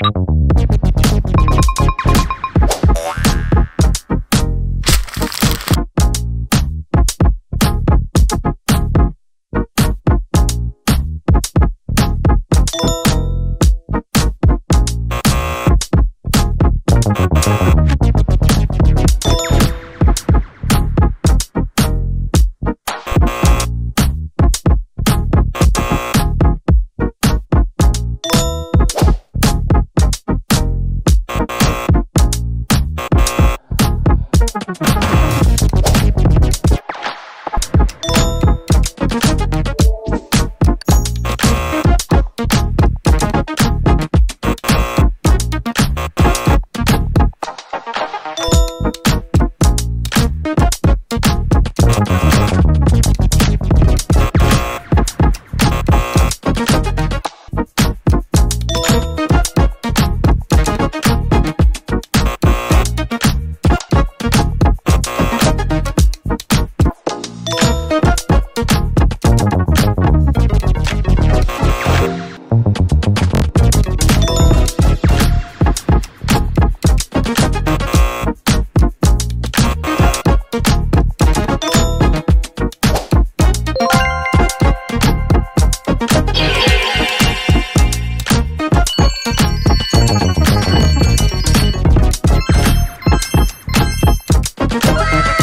Bye. Bye.